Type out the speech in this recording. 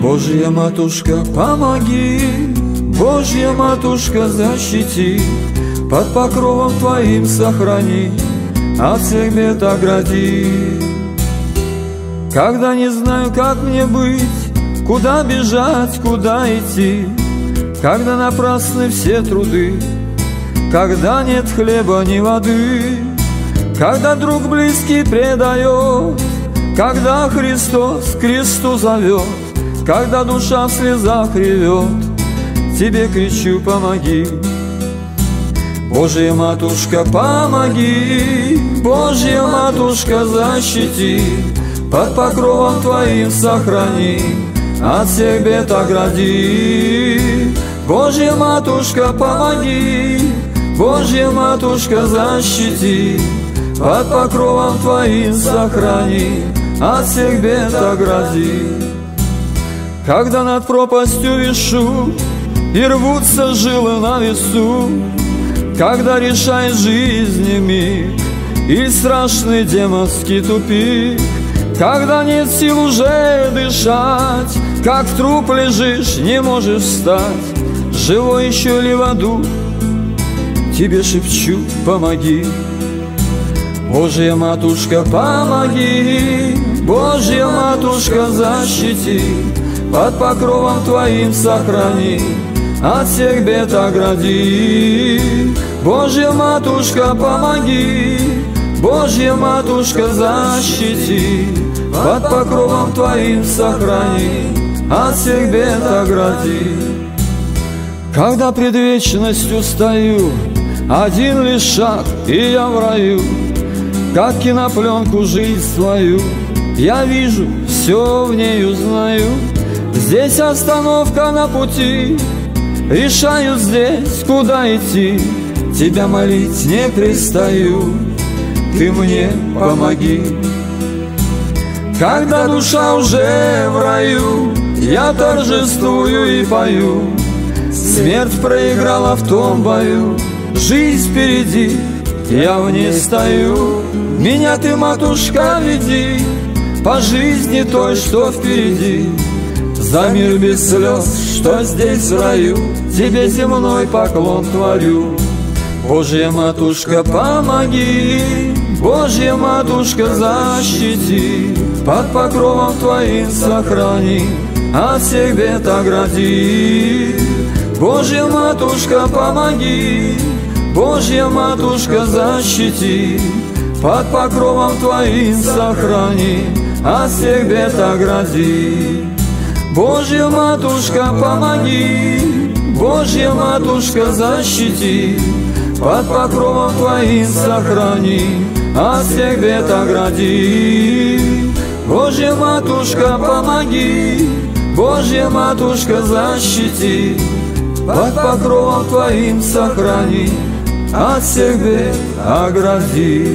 Божья матушка, помоги, Божья матушка, защити, Под покровом Твоим сохрани, От всех бед огради. Когда не знаю, как мне быть, Куда бежать, куда идти, Когда напрасны все труды, Когда нет хлеба ни воды, Когда друг близкий предает, Когда Христос кресту зовет, когда душа в слезах ревет, Тебе кричу, помоги. Божья матушка, помоги, Божья матушка, защити, Под покровом Твоим сохрани, От всех бед огради. Божья матушка, помоги, Божья матушка, защити, Под покровом Твоим сохрани, От всех бед огради. Когда над пропастью вишу И рвутся жилы на весу Когда решай жизни миг И страшный демонский тупик Когда нет сил уже дышать Как в труп лежишь, не можешь встать Живой еще ли в аду? Тебе шепчу, помоги. Божья матушка, помоги Божья матушка, защити под покровом Твоим сохрани, от всех бед огради. Божья матушка, помоги, Божья матушка, защити, под покровом Твоим сохрани, от всех бед огради. Когда пред вечностью стою, один лишь шаг, и я в раю, как кинопленку жизнь свою, я вижу, все в ней узнаю. Здесь остановка на пути. Решаю здесь, куда идти. Тебя молить не пристаю. Ты мне помоги. Когда душа уже в раю Я торжествую и пою. Смерть проиграла в том бою. Жизнь впереди, я в ней стою. Меня ты, матушка, веди По жизни той, что впереди. За мир без слез, что здесь в раю. Тебе земной поклон творю. Божья матушка, помоги. Божья матушка, защити. Под покровом Твоим сохрани. От всех бед огради. Божья матушка, помоги. Божья матушка, защити Под покровом Твоим сохрани От всех бед огради. Божья матушка, помоги, Божья матушка, защити, Под покровом Твоим сохрани, От всех бед огради. Божья матушка, помоги, Божья матушка, защити, Под покровом Твоим сохрани, От бед огради.